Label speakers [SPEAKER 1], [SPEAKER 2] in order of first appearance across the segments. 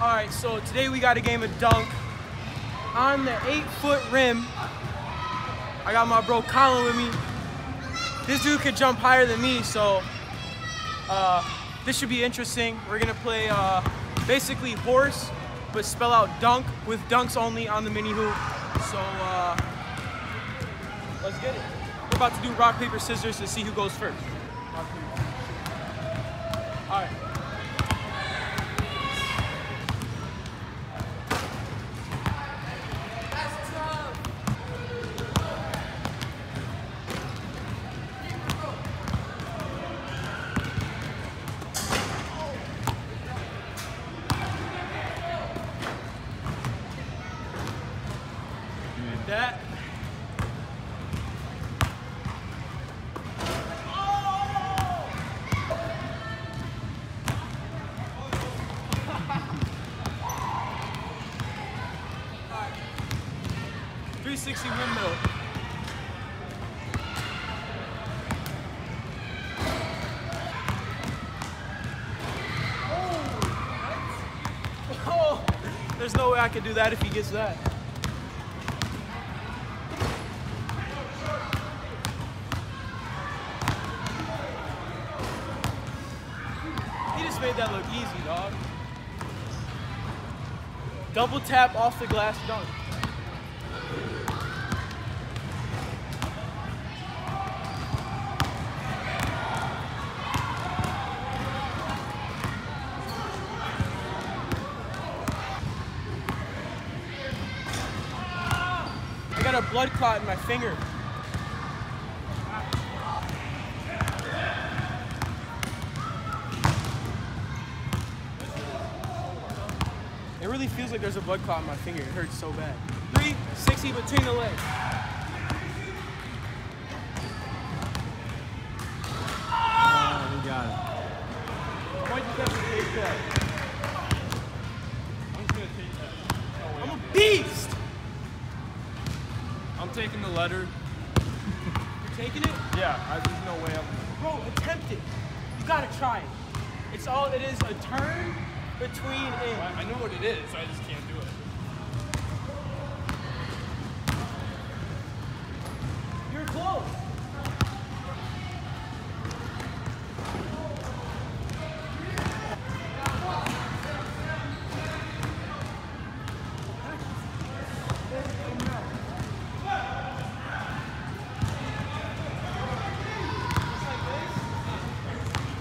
[SPEAKER 1] All right, so today we got a game of dunk on the eight foot rim. I got my bro Collin with me. This dude could jump higher than me, so uh, this should be interesting. We're gonna play uh, basically horse, but spell out dunk with dunks only on the mini hoop. So uh, let's get it. We're about to do rock, paper, scissors to see who goes first. Rock, paper. All right. 360 windmill. Oh, there's no way I could do that if he gets that. He just made that look easy, dog. Double tap off the glass dunk. Got a blood clot in my finger. It really feels like there's a blood clot in my finger. It hurts so bad. 360 between the legs.
[SPEAKER 2] Oh, we got it. Letter.
[SPEAKER 1] You're taking it?
[SPEAKER 2] Yeah, I, there's no way I'm.
[SPEAKER 1] Bro, attempt it. You gotta try it. It's all it is a turn between
[SPEAKER 2] I,
[SPEAKER 1] in.
[SPEAKER 2] I know what it is. I just can't do it.
[SPEAKER 1] You're close.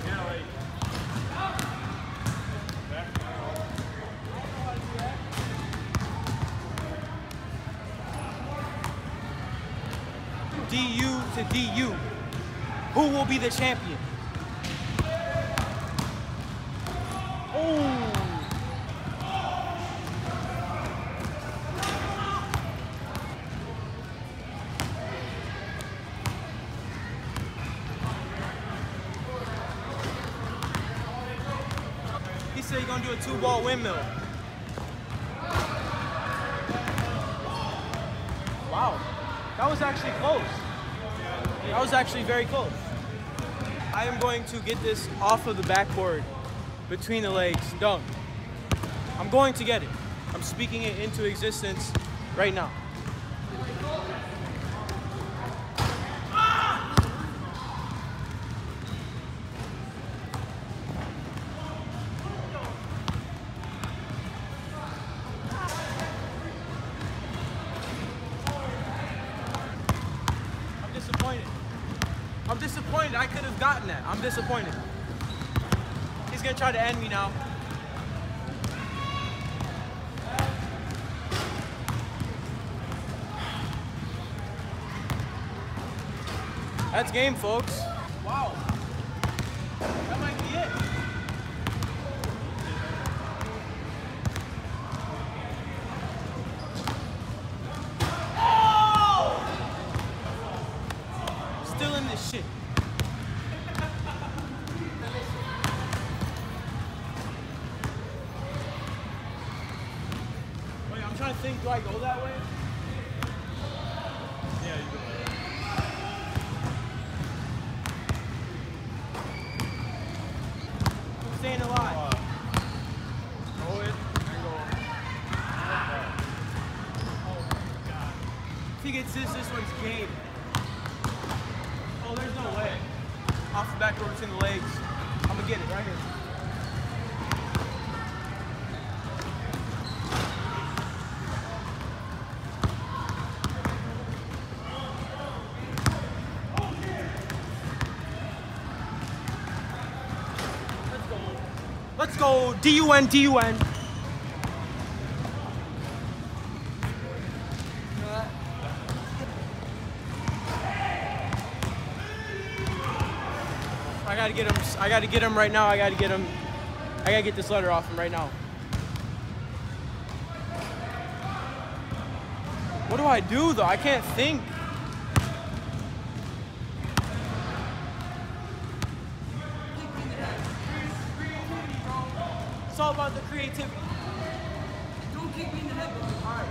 [SPEAKER 2] Yeah, like.
[SPEAKER 1] DU to DU. Who will be the champion? Oh. He said he's gonna do a two ball windmill. Wow, that was actually close. That was actually very close. I am going to get this off of the backboard between the legs, dunk. I'm going to get it. I'm speaking it into existence right now. I could have gotten that. I'm disappointed. He's gonna try to end me now. That's game, folks. Wow. That might be it. Still in this shit. think, do I go that way?
[SPEAKER 2] Yeah, you go
[SPEAKER 1] I'm staying alive.
[SPEAKER 2] Go in and go.
[SPEAKER 1] If he gets this, this one's game. Oh, there's no way. Off the back over between the legs. I'm gonna get it right here. Let's go, D-U-N, D-U-N. I gotta get him, I gotta get him right now, I gotta get him, I gotta get this letter off him right now. What do I do though? I can't think. It's all about the creativity.
[SPEAKER 3] Don't kick me in the head, bro.
[SPEAKER 1] Alright.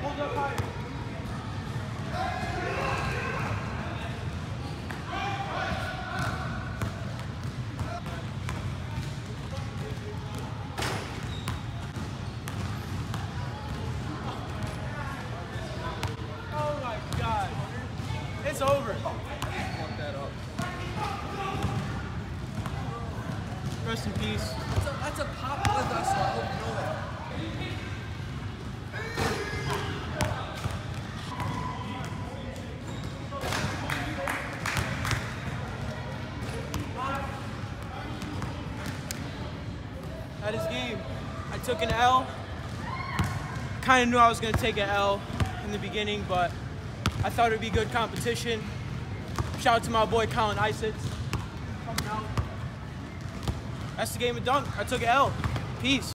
[SPEAKER 1] Hold up higher. Oh my god. It's over. Rest in peace.
[SPEAKER 3] That's a, that's a pop blood vessel. I hope you know that.
[SPEAKER 1] at his game. I took an L. Kind of knew I was going to take an L in the beginning, but I thought it would be good competition. Shout out to my boy Collin Isetts. That's the game of dunk. I took an L. Peace.